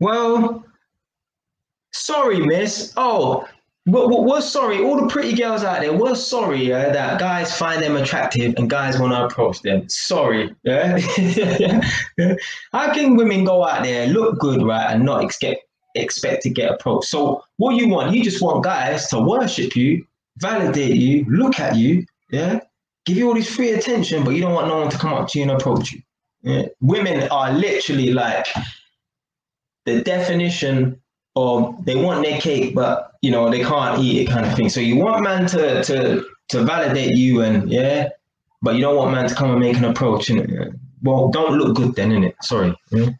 Well, sorry, miss. Oh, we're, we're sorry. All the pretty girls out there, we're sorry yeah, that guys find them attractive and guys want to approach them. Sorry. Yeah? How can women go out there, look good, right, and not expect expect to get approached? So what you want? You just want guys to worship you, validate you, look at you, yeah, give you all this free attention, but you don't want no one to come up to you and approach you. Yeah? Women are literally like the definition of they want their cake, but you know they can't eat it, kind of thing. So you want man to to to validate you, and yeah, but you don't want man to come and make an approach. And well, don't look good then, innit? Sorry. Yeah?